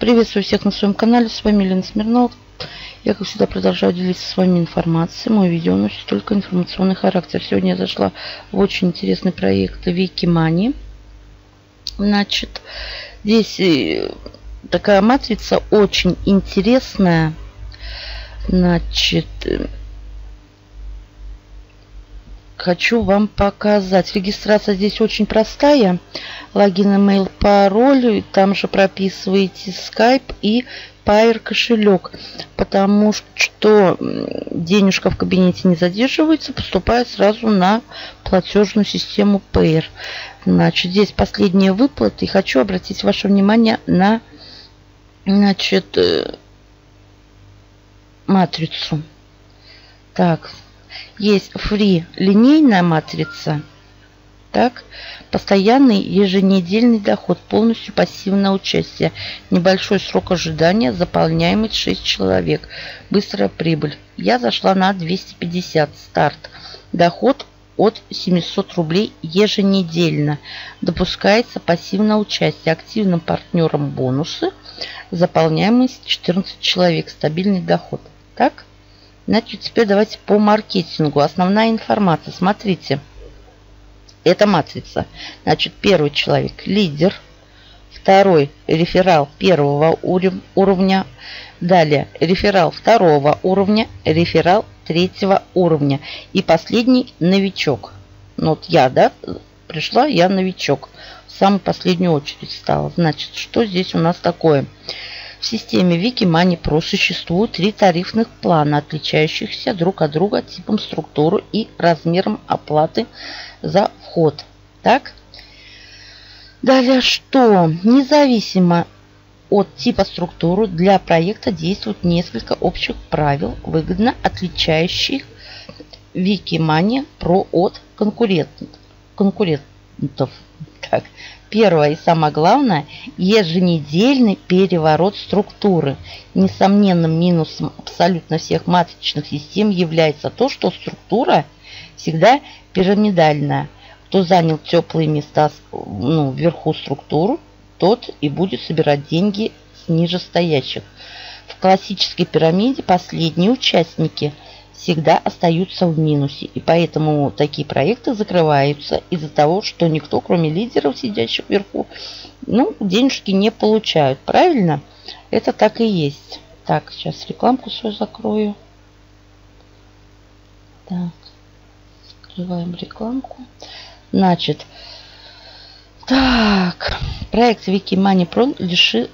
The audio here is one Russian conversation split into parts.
Приветствую всех на своем канале, с вами Лена Смирнова. Я, как всегда, продолжаю делиться с вами информацией. Мой видео носит только информационный характер. Сегодня я зашла в очень интересный проект Викимани. Значит, здесь э, такая матрица очень интересная. Значит, э, хочу вам показать. Регистрация здесь очень простая. Логин, email, пароль. Там же прописываете Skype и Pair кошелек. Потому что денежка в кабинете не задерживается, поступает сразу на платежную систему Pair. Значит, здесь последние выплаты. И хочу обратить ваше внимание на значит, э, матрицу. Так, есть free линейная матрица. Так, постоянный еженедельный доход, полностью пассивное участие, небольшой срок ожидания, заполняемость 6 человек, быстрая прибыль. Я зашла на 250 старт. Доход от 700 рублей еженедельно. Допускается пассивное участие. Активным партнером бонусы. Заполняемость 14 человек. Стабильный доход. Так? Значит, теперь давайте по маркетингу. Основная информация. Смотрите. Это матрица. Значит, первый человек – лидер. Второй – реферал первого уровня. Далее – реферал второго уровня, реферал третьего уровня. И последний – новичок. Ну, вот я, да, пришла, я новичок. В самую последнюю очередь стала. Значит, что здесь у нас такое? В системе Pro существуют три тарифных плана, отличающихся друг от друга типом структуры и размером оплаты за вход. Так? Далее что? Независимо от типа структуры для проекта действует несколько общих правил, выгодно отличающих Wikimani Pro от конкурентов. Так. Первое и самое главное – еженедельный переворот структуры. Несомненным минусом абсолютно всех матричных систем является то, что структура всегда пирамидальная. Кто занял теплые места ну, вверху структуру, тот и будет собирать деньги с нижестоящих. В классической пирамиде последние участники всегда остаются в минусе, и поэтому такие проекты закрываются из-за того, что никто, кроме лидеров, сидящих вверху, ну, денежки не получают. Правильно? Это так и есть. Так, сейчас рекламку свою закрою. Так, закрываем рекламку. Значит, так, проект Wikimani Pro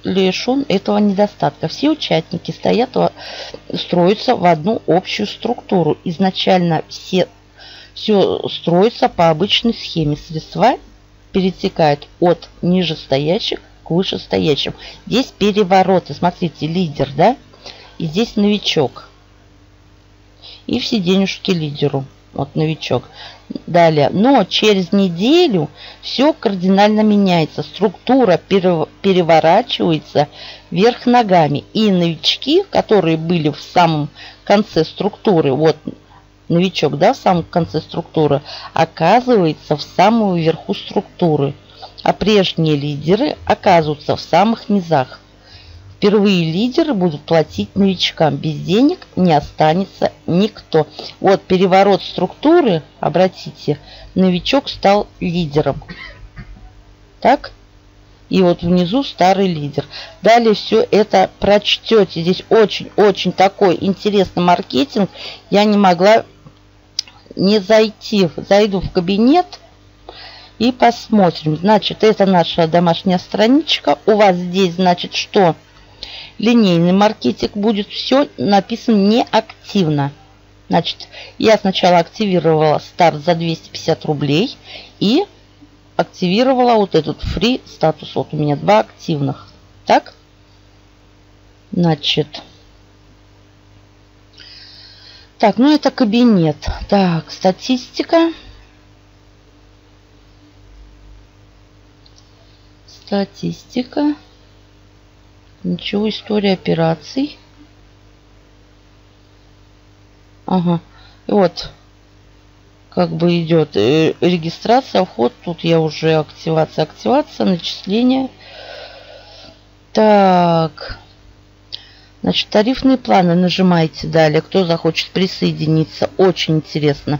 лишен этого недостатка. Все участники стоят, строятся в одну общую структуру. Изначально все, все строится по обычной схеме. Средства перетекают от нижестоящих к вышестоящим. Здесь перевороты. Смотрите, лидер, да? И здесь новичок. И все денежки лидеру. Вот новичок. Далее. Но через неделю все кардинально меняется. Структура переворачивается вверх ногами. И новички, которые были в самом конце структуры, вот новичок, да, в самом конце структуры, оказывается в самом верху структуры. А прежние лидеры оказываются в самых низах. Впервые лидеры будут платить новичкам. Без денег не останется никто. Вот переворот структуры, обратите, новичок стал лидером. Так? И вот внизу старый лидер. Далее все это прочтете. Здесь очень-очень такой интересный маркетинг. Я не могла не зайти. Зайду в кабинет и посмотрим. Значит, это наша домашняя страничка. У вас здесь, значит, что? Линейный маркетинг будет все написано неактивно. Значит, я сначала активировала старт за 250 рублей и активировала вот этот free статус. Вот у меня два активных. Так? Значит. Так, ну это кабинет. Так, статистика. Статистика. Ничего, история операций. Ага. И вот как бы идет э, регистрация, вход. Тут я уже активация, активация, начисление. Так. Значит, тарифные планы нажимаете далее. Кто захочет присоединиться. Очень интересно.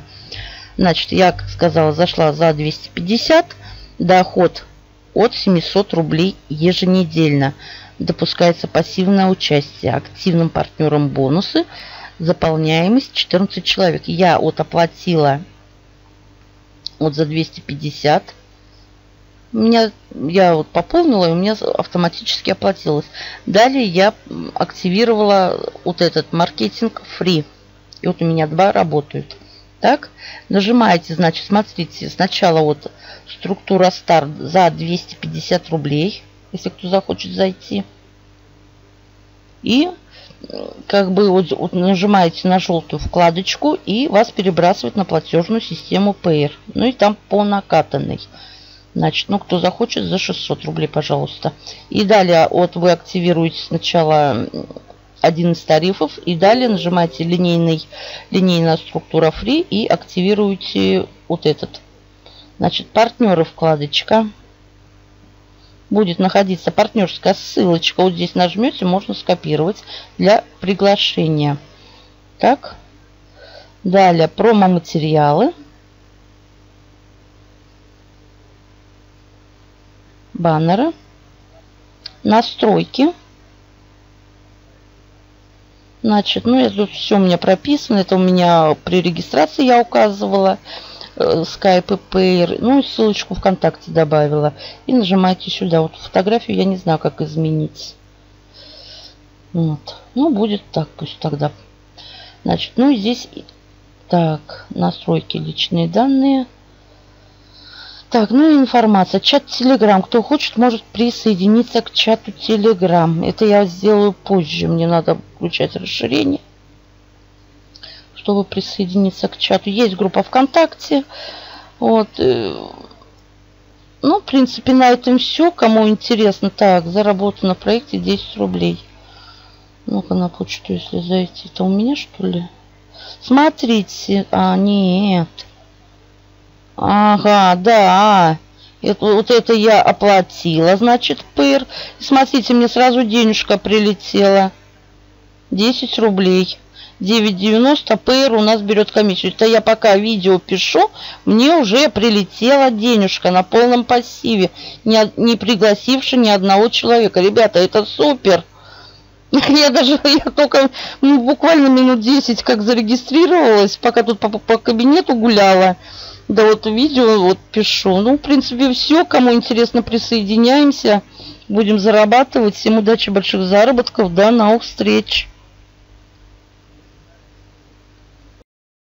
Значит, я, как сказала, зашла за 250. Доход от 700 рублей еженедельно. Допускается пассивное участие. Активным партнером бонусы. Заполняемость 14 человек. Я вот оплатила вот за 250 у меня, я вот пополнила, и у меня автоматически оплатилось. Далее я активировала вот этот маркетинг free. И вот у меня два работают. Так, нажимаете, значит, смотрите, сначала вот структура старт за 250 рублей, если кто захочет зайти. И как бы вот, вот нажимаете на желтую вкладочку и вас перебрасывает на платежную систему Payer. Ну и там по накатанной. Значит, ну, кто захочет, за 600 рублей, пожалуйста. И далее, вот вы активируете сначала один из тарифов, и далее нажимаете линейный, линейная структура free и активируете вот этот. Значит, партнеры вкладочка. Будет находиться партнерская ссылочка. Вот здесь нажмете, можно скопировать для приглашения. Так. Далее, промо-материалы. баннера, настройки. Значит, ну, это тут все у меня прописано. Это у меня при регистрации я указывала. Э, Skype и Pair. Ну, ссылочку ВКонтакте добавила. И нажимаете сюда. Вот фотографию я не знаю, как изменить. Вот. Ну, будет так пусть тогда. Значит, ну, здесь... Так, настройки личные данные. Так, ну и информация. Чат Telegram. Кто хочет, может присоединиться к чату Telegram. Это я сделаю позже. Мне надо включать расширение, чтобы присоединиться к чату. Есть группа ВКонтакте. Вот. Э, ну, в принципе, на этом все. Кому интересно. Так, заработано в проекте 10 рублей. Ну-ка на почту, если зайти. Это у меня, что ли? Смотрите. А, нет. Ага, да. Это, вот это я оплатила, значит, пыр. Смотрите, мне сразу денежка прилетела. 10 рублей. 9,90 пыр у нас берет комиссию. Это я пока видео пишу, мне уже прилетела денежка на полном пассиве, не, не пригласивши ни одного человека. Ребята, это супер. Я даже, я только ну, буквально минут 10 как зарегистрировалась, пока тут по, по кабинету гуляла. Да вот видео вот пишу. Ну, в принципе, все. Кому интересно, присоединяемся. Будем зарабатывать. Всем удачи, больших заработков. До новых встреч.